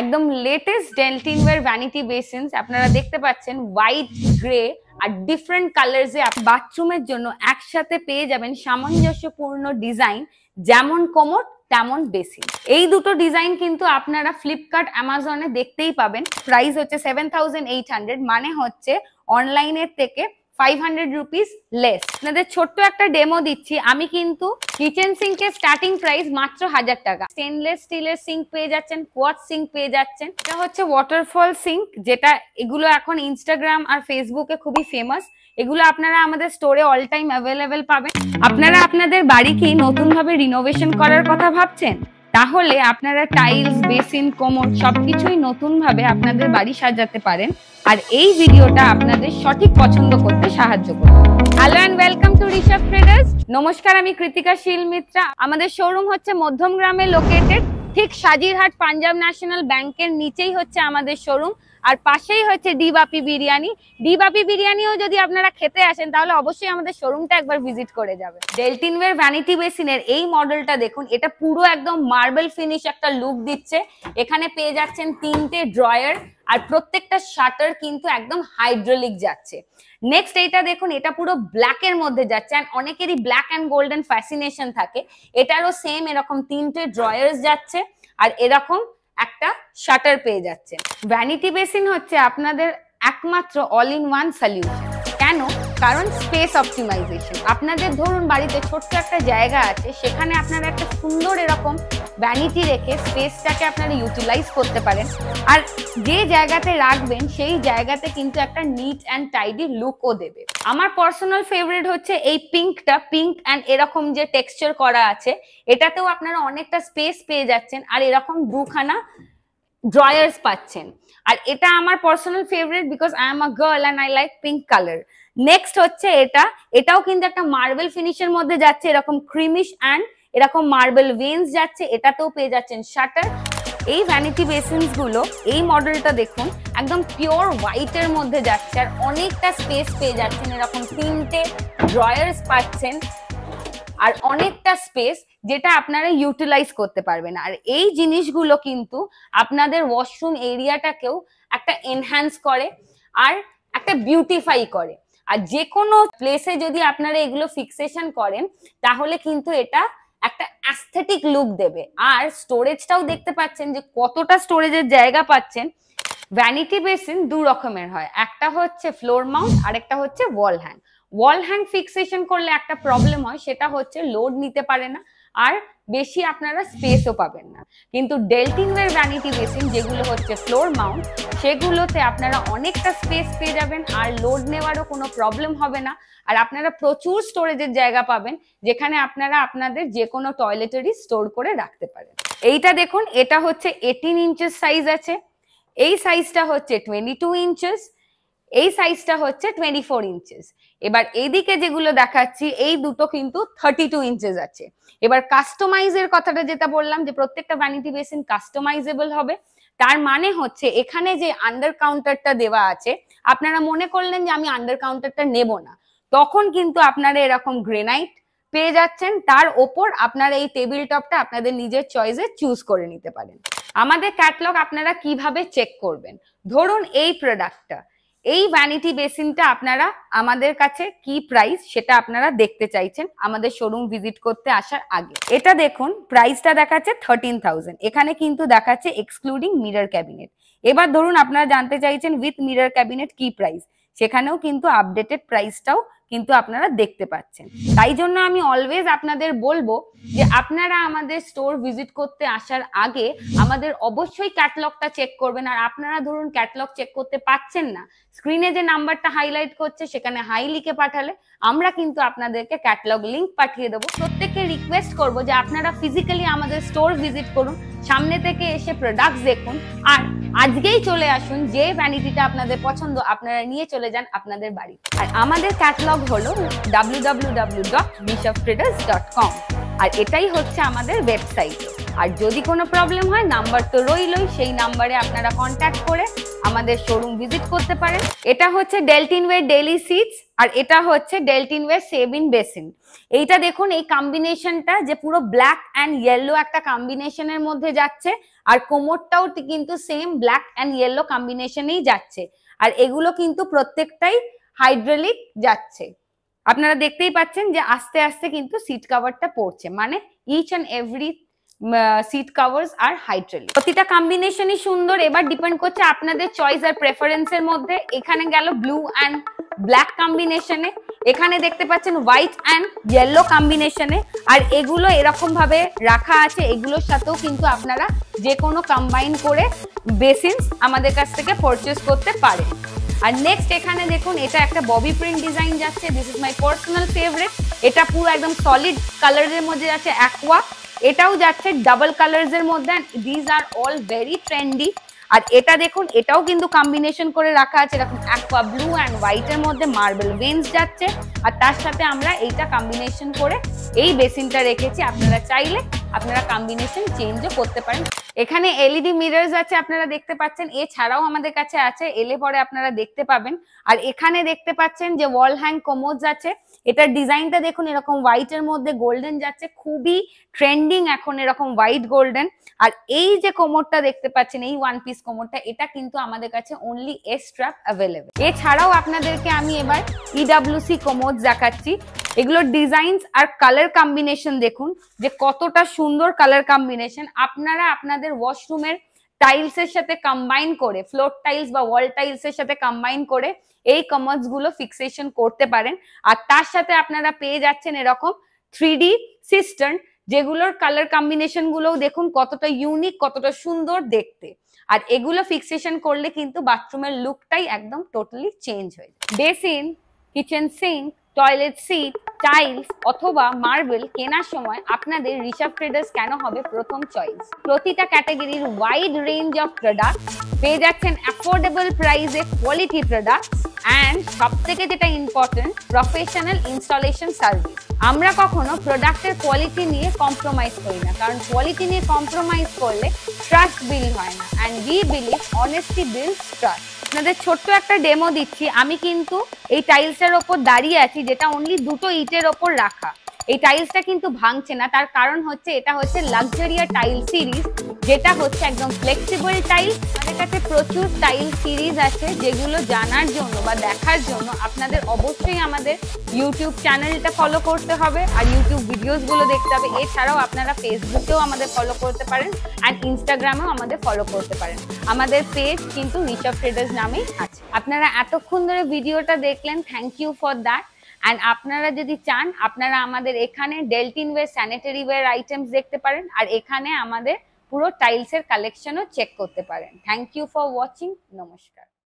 একদম latest ডেন্টিনওয়্যার vanity বেসিনস আপনারা দেখতে পাচ্ছেন হোয়াইট গ্রে আর ডিফারেন্ট কালার্সে বাথরুমের জন্য একসাথে পেয়ে যাবেন সামঞ্জস্যপূর্ণ ডিজাইন যেমন কোমর তেমন বেসিন এই দুটো ডিজাইন কিন্তু আপনারা ফ্লিপকার্ট অ্যামাজনে দেখতেই পাবেন। প্রাইস হচ্ছে সেভেন মানে হচ্ছে অনলাইনের থেকে ফাইভ হান্ড্রেড রুপিস লেস আপনাদের ছোট্ট একটা ডেমো দিচ্ছি। আমি কিন্তু কিচেন স্টার্টিং প্রাইস মাত্র হাজার টাকা। স্টেনলেস স্টিলের সিঙ্ক পেয়ে যাচ্ছেন সিঙ্ক পেয়ে যাচ্ছেন। এটা হচ্ছে ওয়াটারফল সিঙ্ক যেটা এগুলো এখন ইনস্টাগ্রাম আর ফেসবুকে খুবই ফেমাস এগুলো আপনারা আমাদের স্টোরে অল টাইম অ্যাভেলেবেল পাবেন। আপনারা আপনাদের বাড়ি কি নতুন ভাবে রিনোভেশন করার কথা ভাবছেন? তাহলে আপনারা টাইলস বেসিন কোমর সবকিছুই নতুন ভাবে আপনাদের বাড়ি সাজাতে পারেন। আর এই ভিডিওটা আপনাদের সঠিক পছন্দ করতে সাহায্য করবে। Hello and welcome to Rishabh traders নমস্কার, আমি কৃতিকা শীল মিত্রা। আমাদের শোরুম হচ্ছে মধ্যম গ্রামে লোকেটেড ঠিক সাজিরহাট পাঞ্জাব ন্যাশনাল ব্যাংকের নিচেই হচ্ছে আমাদের শোরুম আর পাশেই হচ্ছে ডিবাপি বিরিয়ানি। ডিবাপি বিরিয়ানিও যদি আপনারা খেতে আসেন, তাহলে অবশ্যই আমাদের শোরুমটা একবার ভিজিট করে যাবে ডেলটিনওয়ের ভ্যানিটি বেসিনের এই মডেলটা দেখুন, এটা পুরো একদম মার্বেল ফিনিশ একটা লুক দিচ্ছে। এখানে পেয়ে যাচ্ছেন তিনটে ড্রয়ার আর প্রত্যেকটা শাটার কিন্তু একদম হাইড্রোলিক যাচ্ছে। নেক্সট এইটা দেখুন, এটা পুরো ব্ল্যাক এর মধ্যে যাচ্ছে অ্যান্ড অনেকেরই ব্ল্যাক অ্যান্ড গোল্ডেন ফ্যাসিনেশন থাকে। এটারও সেম এরকম তিনটে ড্রয়ার্স যাচ্ছে আর এরকম একটা শাটার পেয়ে যাচ্ছে। ভ্যানিটি বেসিন হচ্ছে আপনাদের একমাত্র অল ইন ওয়ান সলিউশন কেন? কারণ স্পেস অপটিমাইজেশন আপনাদের ধরুন বাড়িতে ছোট্ট একটা জায়গা আছে, সেখানে আপনারা একটা সুন্দর এরকম ভ্যানিটি রেখে স্পেসটাকে আপনারা ইউটিলাইজ করতে পারেন। আর যে জায়গাতে রাখবেন, সেই জায়গাতে কিন্তু একটা নিট অ্যান্ড টাইডি লুকও দেবে। আমার পার্সোনাল ফেভারিট হচ্ছে এই পিঙ্কটা পিঙ্ক অ্যান্ড এরকম যে টেক্সচার করা আছে, এটাতেও আপনারা অনেকটা স্পেস পেয়ে যাচ্ছেন আর এরকম দুখানা ড্রয়ার্স পাচ্ছেন। আর এটা আমার personal favourite because I am a girl and I like pink colour next হচ্ছে এটা। এটাও কিন্তু একটা মার্বেল ফিনিশের মধ্যে যাচ্ছে, এরকম ক্রিমিশ অ্যান্ড এরকম মার্বেল ভেন্স যাচ্ছে, এটাতেও পেয়ে যাচ্ছেন শাটার এই ভ্যানিটি বেসিনসগুলো, এই মডেলটা দেখুন, একদম পিওর হোয়াইটের মধ্যে যাচ্ছে আর অনেকটা স্পেস পেয়ে যাচ্ছেন এরকম তিনটে ড্রয়ার্স পাচ্ছেন। আর অনেকটা স্পেস যেটা আপনারা ইউটিলাইজ করতে পারবেন। আর এই জিনিসগুলো কিন্তু আপনাদের ওয়াশরুম এরিয়াটাকেও একটা এনহ্যান্স করে আর একটা বিউটিফাই করে। আর যে কোনো প্লেসে যদি আপনারা এগুলো ফিক্সেশন করেন, তাহলে কিন্তু এটা একটা অ্যাস্থেটিক লুক দেবে। আর স্টোরেজটাও দেখতে পাচ্ছেন যে কতটা স্টোরেজের জায়গা পাচ্ছেন। ভ্যানিটি বেসিন দু রকমের হয়। একটা হচ্ছে ফ্লোর মাউন্ট আরেকটা হচ্ছে wall hang wall hang fixation করলে একটা প্রবলেম হয়, সেটা হচ্ছে লোড নিতে পারে না। আর বেশি আপনারা স্পেসও পাবেন না। কিন্তু ডেলটিনওয়ের ভ্যানিটি বেসিন যেগুলো হচ্ছে ফ্লোর মাউন্ট সেগুলোতে আপনারা অনেকটা স্পেস পেয়ে যাবেন আর লোড নেওয়ারও কোনো প্রবলেম হবে না। আর আপনারা প্রচুর স্টোরেজের জায়গা পাবেন, যেখানে আপনারা আপনাদের যে কোনো টয়লেটেরই স্টোর করে রাখতে পারেন। এইটা দেখুন, এটা হচ্ছে এইটিন ইঞ্চেস সাইজ আছে। এই সাইজটা হচ্ছে টোয়েন্টি টু ইঞ্চেস এই সাইজটা হচ্ছে টোয়েন্টি ফোর ইঞ্চেস এবার এইদিকে যেগুলো দেখাচ্ছি, এই দুটো কিন্তু থার্টি টু ইঞ্চেস আছে। এবার কাস্টমাইজের কথাটা যেটা বললাম, যে প্রত্যেকটা ভ্যানিটি বেসিন কাস্টমাইজেবল হবে। তার মানে হচ্ছে, এখানে যে আন্ডার কাউন্টারটা দেওয়া আছে, আপনারা মনে করলেন যে আমি আন্ডার কাউন্টারটা নেব না। তখন কিন্তু আপনারা এরকম গ্রেনাইট পেয়ে যাচ্ছেন। তার ওপর আপনারা এই টেবিল টপটা আপনাদের নিজের চয়েসে চুজ করে নিতে পারেন। আমাদের ক্যাটলগ আপনারা কীভাবে চেক করবেন? ধরুন এই প্রোডাক্টটা এই ভ্যানিটি বেসিনটা আপনারা আমাদের কাছে কি প্রাইস সেটা আপনারা দেখতে চাইছেন আমাদের শোরুম ভিজিট করতে আসার আগে। এটা দেখুন প্রাইসটা দেখাচ্ছে থার্টিন থাউজেন্ড এখানে কিন্তু দেখাচ্ছে এক্সক্লুডিং মিরর ক্যাবিনেট এবার ধরুন আপনারা জানতে চাইছেন উইথ মিরর ক্যাবিনেট কি প্রাইস সেখানেও কিন্তু আপডেটেড প্রাইসটাও কিন্তু আপনারা দেখতে পাচ্ছেন। তাই জন্য আমি অলওয়েজ আপনাদের বলব যে আপনারা আমাদের স্টোর ভিজিট করতে আসার আগে আমাদের অবশ্যই ক্যাটলগটা চেক করবেন। আর আপনারা ধরুন ক্যাটলগ চেক করতে পাচ্ছেন না স্ক্রিনে যে নাম্বারটা হাইলাইট করছে সেখানে হাই লিখে পাঠালে আমরা কিন্তু আপনাদেরকে ক্যাটলগ লিংক পাঠিয়ে দেবো। প্রত্যেককে রিকোয়েস্ট করব যে আপনারা ফিজিক্যালি আমাদের স্টোর ভিজিট করুন, সামনে থেকে এসে প্রোডাক্ট দেখুন। আর আজকেই চলে আসুন, যে ভ্যানিটিটা আপনাদের পছন্দ, আপনারা নিয়ে চলে যান আপনাদের বাড়ি। আর আমাদের ক্যাটলগ হলো ডাব্লিউ আর এটাই হচ্ছে আমাদের ওয়েবসাইট আর যদি কোনো প্রবলেম হয় নাম্বার তো রইলই, সেই নাম্বারে আপনারা কন্ট্যাক্ট করে আমাদের শোরুম ভিজিট করতে পারেন। এটা হচ্ছে ডেলটিনওয়ে ডেলি সিটস আর এটা হচ্ছে ডেলটিনওয়ে সেভিন বেসিন এইটা দেখুন, এই কম্বিনেশনটা যে পুরো ব্ল্যাক অ্যান্ড ইয়েলো একটা কম্বিনেশনের মধ্যে যাচ্ছে, আর কোমরটাও কিন্তু সেম ব্ল্যাক অ্যান্ড ইয়েলো কম্বিনেশনেই যাচ্ছে। আর এগুলো কিন্তু প্রত্যেকটাই হাইড্রোলিক যাচ্ছে। আপনারা দেখতেই পাচ্ছেন যে আস্তে আস্তে কিন্তু সিট কাভারটা পড়ছে মানে each and every seat covers R hydraulic প্রতিটা কম্বিনেশনই সুন্দর, এবার ডিপেন্ড করছে আপনাদের চয়েস আর প্রেফারেন্সের মধ্যে। এখানে গেল ব্লু অ্যান্ড ব্ল্যাক কম্বিনেশনে এখানে দেখতে পাচ্ছেন হোয়াইট অ্যান্ড ইয়েলো কম্বিনেশনে আর এগুলো এরকম ভাবে রাখা আছে, এগুলোর সাথেও কিন্তু আপনারা যে কোনো কম্বাইন করে বেসিনস আমাদের কাছ থেকে পারচেস করতে পারেন। আর নেক্সট এখানে দেখুন, এটা একটা ববি প্রিন্ট ডিজাইন যাচ্ছে this is my personal favourite এটা পুরো একদম সলিড কালারের মধ্যে যাচ্ছে অ্যাকোয়া এটাও যাচ্ছে ডাবল কালার্স এর মধ্যে these are all very trendy আর এটা দেখুন, এটাও কিন্তু কম্বিনেশন করে রাখা আছে। এরকম অ্যাকোয়া ব্লু অ্যান্ড হোয়াইট এর মধ্যে মার্বেল ভেন্স যাচ্ছে। আর তার সাথে আমরা এইটা কম্বিনেশন করে এই বেসিনটা রেখেছি। আপনারা চাইলে আপনারা কম্বিনেশন চেঞ্জও করতে পারেন। এখানে এলইডি মিরর্স আছে, আপনারা দেখতে পাচ্ছেন। এছাড়াও আমাদের কাছে আছে, এলে পরে আপনারা দেখতে পাবেন। আর এখানে দেখতে পাচ্ছেন যে ওয়াল হ্যাং কোমোডস আছে। এটার ডিজাইনটা দেখুন, এরকম হোয়াইট এর মধ্যে গোল্ডেন যাচ্ছে। খুবই ট্রেন্ডিং এখন এরকম হোয়াইট গোল্ডেন আর এই যে কোমরটা দেখতে পাচ্ছেন, এই ওয়ান পিস কোমরটা এটা কিন্তু আমাদের কাছে অনলি এস স্ট্র্যাপ অ্যাভেলেবেল এছাড়াও আপনাদেরকে আমি এবার ইডাব্লিউসি কোমোড দেখাচ্ছি। এগুলোর ডিজাইনস আর কালার কম্বিনেশন দেখুন, যে কতটা সুন্দর কালার কম্বিনেশন আপনারা আপনাদের ওয়াশরুমের টাইলস এর সাথে কম্বাইন করে ফ্লোর টাইলস বা ওয়াল টাইলস এর সাথে কম্বাইন করে এই কমার্সগুলো ফিক্সেশন করতে পারেন। আর তার সাথে আপনারা পেয়ে যাচ্ছেন এরকম থ্রি ডি সিস্টেম যেগুলোর কালার কম্বিনেশন গুলোও দেখুন কতটা ইউনিক কতটা সুন্দর দেখতে। আর এগুলো ফিক্সেশন করলে কিন্তু বাথরুমের লুকটাই একদম টোটালি চেঞ্জ হয়ে যায়। Basin kitchen sink toilet seat tiles অথবা মার্বেল কেনার সময় আপনাদের রিসার্ভ ট্রেডার্স কেন হবে প্রথম চয়েস প্রতিটা ক্যাটাগরির ওয়াইড রেঞ্জ অফ প্রোডাক্ট পেয়ে যাচ্ছেন অ্যাফোর্ডেবল প্রাইসে কোয়ালিটি প্রোডাক্ট অ্যান্ড সব থেকে যেটা ইম্পর্টেন্ট প্রফেশনাল ইনস্টলেশন সার্ভিস আমরা কখনো প্রোডাক্টের কোয়ালিটি নিয়ে কম্প্রোমাইজ করি না। কারণ কোয়ালিটি নিয়ে কম্প্রোমাইজ করলে ট্রাস্ট বিল্ড হয় না। And we believe honesty build trust আপনাদের ছোট্ট একটা ডেমো দিচ্ছি। আমি কিন্তু এই টাইলসের ওপর দাঁড়িয়ে আছি, যেটা অনলি দুটো ইটের ওপর রাখা। এই টাইলসটা কিন্তু ভাঙছে না। তার কারণ হচ্ছে, এটা হচ্ছে লাক্সারিয়া টাইল সিরিজ যেটা হচ্ছে একদম ফ্লেক্সিবল টাইলস আমাদের কাছে প্রচুর টাইল সিরিজ আছে, যেগুলো জানার জন্য বা দেখার জন্য আপনাদের অবশ্যই আমাদের ইউটিউব চ্যানেলটা ফলো করতে হবে আর ইউটিউব ভিডিওসগুলো দেখতে হবে। এছাড়াও আপনারা ফেসবুকেও আমাদের ফলো করতে পারেন অ্যান্ড ইনস্টাগ্রামেও আমাদের ফলো করতে পারেন। আমাদের পেজ কিন্তু রিচার্ভ ট্রেডার্স নামেই আছে। আপনারা এতক্ষণ ধরে ভিডিওটা দেখলেন thank you for that and আপনারা যদি চান, আপনারা আমাদের এখানে ডেলটিন ওয়ে স্যানিটারি ওয়্যার আইটেমস দেখতে পারেন। আর এখানে আমাদের পুরো টাইলসের কালেকশনও চেক করতে পারেন। থ্যাংক ইউ ফর ওয়াচিং নমস্কার।